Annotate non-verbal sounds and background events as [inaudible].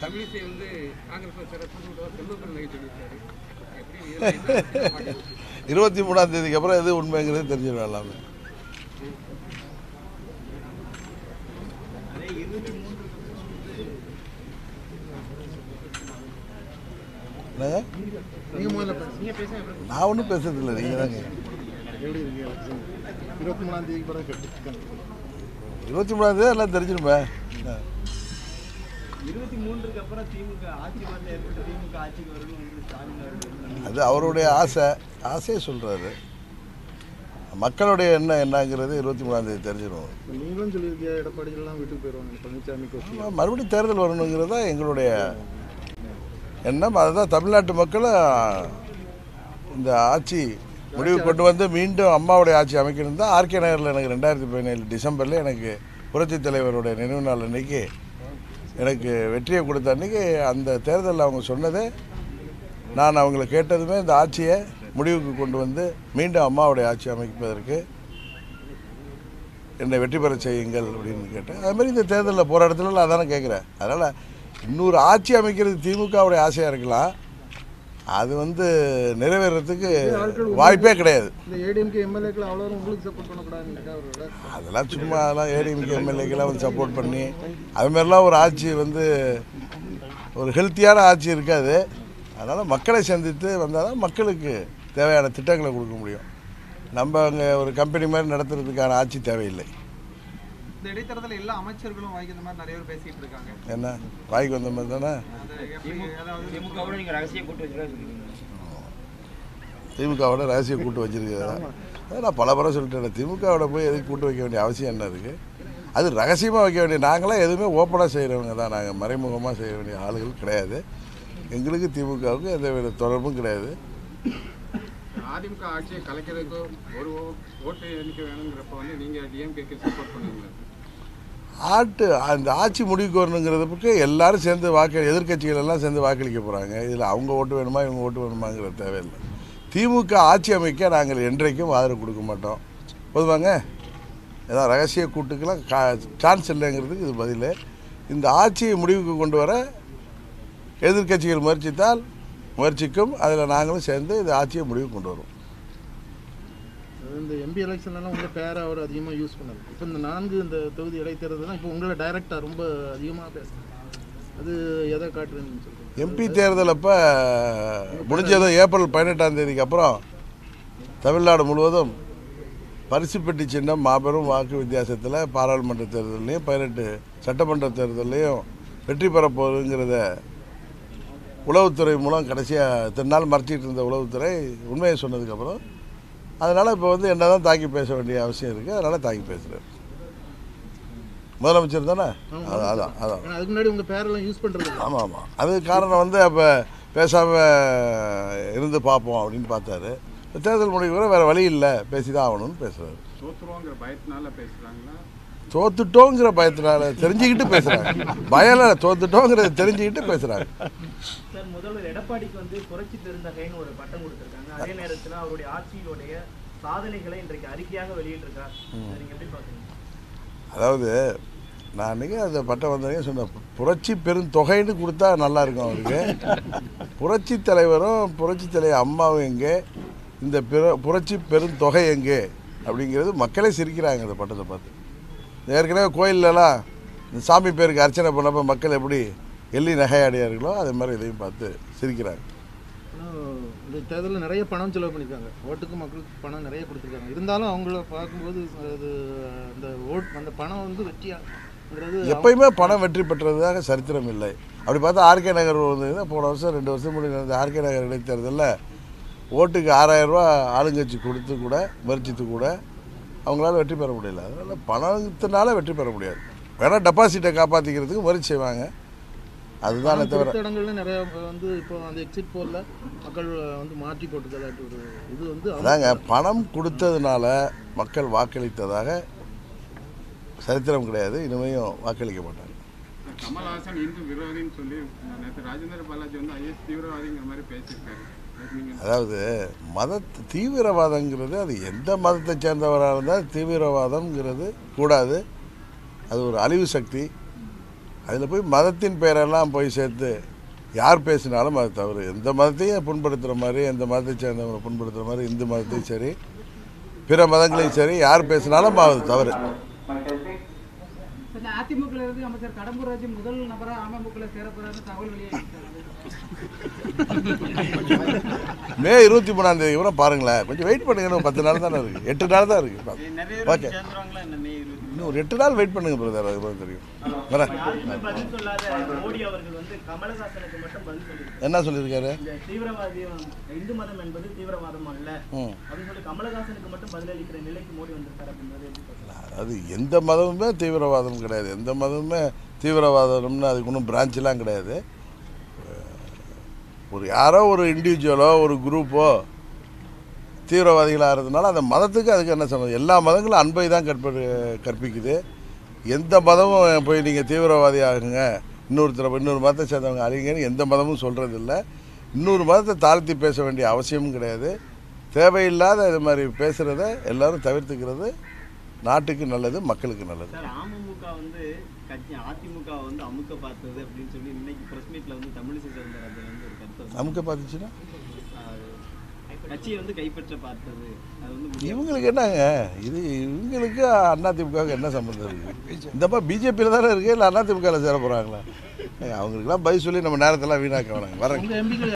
தமிழிசை வந்து காங்கிரஸ் நகை சொல்லியிருக்காரு. மாட்டேங்குது? [laughs] இருபத்தி மூணாம் தேதிக்கு அப்புறம் எது உண்மைங்கிறது தெரிஞ்சிடும் எல்லாமே. நான் ஒன்றும் பேசுறதில்லை நீங்கள் தாங்க இருபத்தி மூணாம் தேதி எல்லாம் தெரிஞ்சிருமே. ஆ. இருபத்தி மூன்றுக்கு அப்புறம் திமுக ஆட்சி மாற்றம் ஏற்பட்டு திமுக ஆட்சிக்கு வரணும் வந்து ஸ்டாலின் அவர்கள் அது அவருடைய ஆசை. ஆசையை சொல்கிறாரு மக்களுடைய எண்ணம் என்னங்கிறது இருபத்தி மூணாம் தேதி தெரிஞ்சிடும் நீங்களும் சொல்லியிருக்கீங்க எடப்பாடி எல்லாம் வீட்டுக்கு போயிடுவாங்க பழனிசாமி மறுபடியும் தேர்தல் வரணுங்கிறது தான் எங்களுடைய எண்ணம். அதுதான் தமிழ்நாட்டு மக்களும் இந்த ஆட்சி முடிவு கொண்டு வந்து மீண்டும் அம்மாவுடைய ஆட்சி அமைக்கணும் தான் ஆர்கே நகரில் எனக்கு ரெண்டாயிரத்தி பதினேழு டிசம்பரில் எனக்கு புரட்சித் தலைவருடைய நினைவு நாள் அன்னைக்கு எனக்கு வெற்றியை கொடுத்த அன்னைக்கு அந்த தேர்தலில் அவங்க சொன்னதே நான் அவங்களை கேட்டதுமே இந்த ஆட்சியை முடிவுக்கு கொண்டு வந்து மீண்டும் அம்மாவுடைய ஆட்சி அமைப்பதற்கு என்னை வெற்றி பெற செய்யுங்கள் அப்படின்னு கேட்டேன். அதுமாரி இந்த தேர்தலில் போகிற இடத்துல நான் அதானே கேட்குறேன். அதனால் இன்னொரு ஆட்சி அமைக்கிறது திமுகவுடைய ஆசையாக இருக்கலாம். அது வந்து நிறைவேறதுக்கு வாய்ப்பே கிடையாது. அதெல்லாம் சும்மா அதெல்லாம் ஏடிஎம்கே எம்எல்ஏக்கெல்லாம் வந்து சப்போர்ட் பண்ணி அது மாதிரிலாம் ஒரு ஆட்சி வந்து ஒரு ஹெல்த்தியான ஆட்சி இருக்காது. அதனால் மக்களை சந்தித்து வந்தால் தான் மக்களுக்கு தேவையான திட்டங்களை கொடுக்க முடியும். நம்ம அங்கே ஒரு கம்பெனி மாதிரி நடத்துறதுக்கான ஆட்சி தேவையில்லை. இந்த இடைத்தரத்தில் எல்லா அமைச்சர்களும் வாய்க்கு மாதிரி நிறைய பேர் பேசிட்டு இருக்காங்க. என்ன? வாய்க்கு வந்த மாதிரி தானே? திமுகவோட ரகசிய கூட்டு வச்சிருக்கிறதா நான் பல முறை சொல்லிட்டேன் திமுகவோட போய் எதுக்கு கூட்டு வைக்க வேண்டிய அவசியம் என்ன இருக்குது அது ரகசியமாக வைக்க வேண்டிய நாங்களாம் எதுவுமே ஓப்பனாக செய்கிறவங்க தான். நாங்கள் மறைமுகமாக செய்ய வேண்டிய ஆளுகள் கிடையாது. எங்களுக்கு திமுகவுக்கு எந்த வித தொடர்பும் கிடையாது. அதிமுக ஆட்சியை கலைக்கிறதுக்கு ஒரு ஓட்டு எண்ணிக்கை வேணுங்கிறப்ப வந்து நீங்க டிஎம்கேக்கு சப்போர்ட் பண்ணுவீங்க. ஆட்டு அந்த ஆட்சி முடிவுக்கு வரணுங்கிறதுக்கு எல்லாரும் சேர்ந்து வாக்கு எதிர்கட்சிகள் எல்லாம் சேர்ந்து வாக்களிக்க போகிறாங்க இதில் அவங்க ஓட்டு வேணுமா இவங்க ஓட்டு வேணுமாங்கிற தேவையில்லை. திமுக ஆட்சி அமைக்க நாங்கள் என்றைக்கும் ஆதரவு கொடுக்க மாட்டோம். போதுவாங்க ஏதாவது ரகசிய கூட்டுக்கெல்லாம் கா சான்ஸ் இல்லைங்கிறதுக்கு இது பதில் இந்த ஆட்சியை முடிவுக்கு கொண்டு வர எதிர்க்கட்சிகள் முயற்சித்தால் முயற்சிக்கும். அதில் நாங்களும் சேர்ந்து இந்த ஆட்சியை முடிவுக்கு கொண்டு வருவோம். இந்த எம்பி எலெக்ஷன்லாம் உங்கள் பேரை அவர் அதிகமாக யூஸ் பண்ணாரு இப்போ இந்த நான்கு இந்த தொகுதி இடைத்தேர்தலாம் இப்போ உங்களை டைரக்டாக ரொம்ப அதிகமாக பேசுகிறேன் அது எதை காட்டுறேன்னு சொல்லுங்க எம்பி தேர்தல் அப்போ முடிஞ்சதோ ஏப்ரல் பதினெட்டாம் தேதிக்கு அப்புறம் தமிழ்நாடு முழுவதும் பரிசு பெட்டி சின்னம் மாபெரும் வாக்கு வித்தியாசத்தில் பாராளுமன்ற தேர்தலையும் பதினெட்டு சட்டமன்ற தேர்தலையும் வெற்றி பெறப்போகுதுங்கிறத உளவுத்துறை மூலம் கடைசியாக இத்தனை நாள் மறைச்சிட்டு இருந்த உளவுத்துறை உண்மையை சொன்னதுக்கப்புறம் அதனால் இப்போ வந்து என்ன தான் தாக்கி பேச வேண்டிய அவசியம் இருக்குது அதனால் தாக்கி பேசுகிறார் முதலமைச்சர் தானே? அதான் அதான் அதுக்கு முன்னாடி உங்கள் பேரெல்லாம் யூஸ் பண்ணுறது ஆமாம் ஆமாம் அது காரணம் வந்து அப்போ பேசாமல் இருந்து பார்ப்போம் அப்படின்னு பார்த்தாரு. தேர்தல் முடிவு கூட வேறு வழி இல்லை. பேசி தான் ஆகணும்னு பேசுகிறாரு தோத்துட்டோங்கிற பயத்தினால தெரிஞ்சுக்கிட்டு பேசுகிறாங்க பயம் இல்லை தோத்துட்டோங்கிறத தெரிஞ்சுக்கிட்டு பேசுகிறாங்க முதல்வர் எடப்பாடிக்கு வந்து புரட்சி பெருந்தகைன்னு ஒரு பட்டம் கொடுத்திருக்காங்க. அதே நேரத்தில் அவருடைய ஆட்சியினுடைய சாதனைகளை இன்றைக்கு அறிக்கையாக வெளியிட்டிருக்கார் எப்படி அதாவது நான் அன்றைக்கி அந்த பட்டம் வந்தவங்க சொன்னேன் புரட்சி பெருந்தொகைன்னு கொடுத்தா நல்லா இருக்கும் அவருக்கு. புரட்சி தலைவரும் புரட்சி தலைவர் அம்மாவும் எங்கே? இந்த பிற புரட்சி பெருந்தொகை எங்கே? அப்படிங்கிறது மக்களே சிரிக்கிறாங்க இந்த பட்டத்தை பார்த்து. ஏற்கனவே கோயில்லலாம் இந்த சாமி பேருக்கு அர்ச்சனை பண்ணப்போ மக்கள் எப்படி எள்ளி நகையாடியார்களோ அதே மாதிரி இதையும் பார்த்து சிரிக்கிறாங்க. இந்த தேர்தலில் நிறைய பணம் செலவு பண்ணியிருக்காங்க. ஓட்டுக்கு மக்களுக்கு பணம் நிறைய கொடுத்துருக்காங்க. இருந்தாலும் அவங்கள பார்க்கும்போது அது அந்த ஓட் அந்த பணம் வந்து வெற்றியாங்கிறது எப்பயுமே பணம் வெற்றி பெற்றதாக சரித்திரம் இல்லை. அப்படி பார்த்தா ஆர்கே நகர் வந்து போன வருஷம் ரெண்டு வருஷம் முன்னாடி நடந்த ஆர்கே நகர் இடைத்தேர்தலில் ஓட்டுக்கு ஆறாயிரம் ரூபா ஆளுங்கட்சி கொடுத்து கூட முயற்சித்து கூட அவங்களால வெற்றி பெற முடியல. அதனால் பணத்தினால வெற்றி பெற முடியாது. வேணால் டெபாசிட்டை காப்பாற்றிக்கிறதுக்கு முயற்சி செய்வாங்க. அதுதானே பணம் தவிர இடங்கள்ல நிறைய வந்து இப்போ அந்த எக்ஸிட் போல்ல மக்கள் வந்து மாற்றி போட்டுக்கதாட்டு ஒரு இது வந்து அதாங்க பணம் கொடுத்ததுனால மக்கள் வாக்களித்ததாக சரித்திரம் கிடையாது. இனிமையும் வாக்களிக்க மாட்டாங்க. கமல்ஹாசன் இந்து விரோதின்னு சொல்லி நேற்று ராஜேந்திர பாலாஜி வந்து ஐஎஸ் தீவிரவாதிங்கிற மாதிரி பேசியிருக்காரு. அதாவது மத தீவிரவாதங்கிறது அது எந்த மதத்தை சேர்ந்தவராக இருந்தால் தீவிரவாதம்ங்கிறது கூடாது. அது ஒரு அழிவு சக்தி. அதில் போய் மதத்தின் பெயரெல்லாம் போய் சேர்த்து யார் பேசினாலும் அது தவறு. எந்த மதத்தையும் புண்படுத்துகிற மாதிரி எந்த மதத்தை சேர்ந்தவங்களை புண்படுத்துகிற மாதிரி இந்து மதத்தையும் சரி பிற மதங்களையும் சரி யார் பேசினாலும் அது தவறு. அதிமுக இருந்து அமைச்சர் கடம்பூர் ராஜு முதல் நபரா அமமுக சேரப்போறாரு தகவல் வெளியாகிருக்கு மே இருபத்தி மூணாம் தேதி கூட பாருங்களேன். கொஞ்சம் வெயிட் பண்ணுங்க பத்து நாள் தானே இருக்குது எட்டு நாள் தான் இருக்குது ஓகே இன்னும் ஒரு எட்டு நாள் வெயிட் பண்ணுங்க பிரதர் அது கூட தெரியும். வரேன். என்ன சொல்லியிருக்காரு? இந்த தீவிரவாதி இந்து மதம் என்பது தீவிரவாதம் அல்ல. ம். அப்படின்னு சொல்லி கமலஹாசனுக்கு மட்டும் பதிலளிக்கிற நிலைக்கு மோடி வந்திருக்காரு அப்படின்றது எப்படி பார்க்கணும்? அது எந்த மதமுமே தீவிரவாதம் கிடையாது. எந்த மதமுமே தீவிரவாதம்னு அதுக்கு ஒன்றும் பிரான்ச்செலாம் கிடையாது. ஒரு யாரோ ஒரு இண்டிவிஜுவலோ ஒரு குரூப்போ தீவிரவாதிகளாக இருந்தனால அந்த மதத்துக்கு அதுக்கு என்ன சம்மந்தம் எல்லா மதங்களும் அன்பை தான் கற்ப கற்பிக்குது. எந்த மதமும் போய் நீங்கள் தீவிரவாதி ஆகுங்க. இன்னொருத்தர் இன்னொரு மதத்தை சேர்ந்தவங்க அழிங்கன்னு எந்த மதமும் சொல்கிறதில்ல இன்னொரு மதத்தை தாழ்த்தி பேச வேண்டிய அவசியமும் கிடையாது. தேவையில்லாத இது மாதிரி பேசுகிறத எல்லாரும் தவிர்த்துக்கிறது நாட்டுக்கு நல்லது மக்களுக்கு நல்லது. அமமுக வந்து அதிமுக வந்து அமுக்க பார்த்தது அப்படின்னு சொல்லி இன்னைக்கு பிரஸ் மீட்ல வந்து தமிழிசை சவுந்தரராஜன் வந்து ஒரு கருத்தை வந்து, நமக்கு பார்த்துச்சுன்னா? கட்சியை வந்து கைப்பற்ற பார்த்தது. அது வந்து முடியாது. இவங்களுக்கு என்னங்க? இது இவங்களுக்கு அதிமுகவுக்கு என்ன சம்மந்தம் இருக்குது இந்தப்பா பிஜேபியில் தானே இருக்குது இல்லை அதிமுகவில் சேர போகிறாங்களா அவங்களுக்குலாம் பதில் சொல்லி நம்ம நேரத்தெல்லாம் வீணாக்க வேணாங்க. எம்பிக்கள்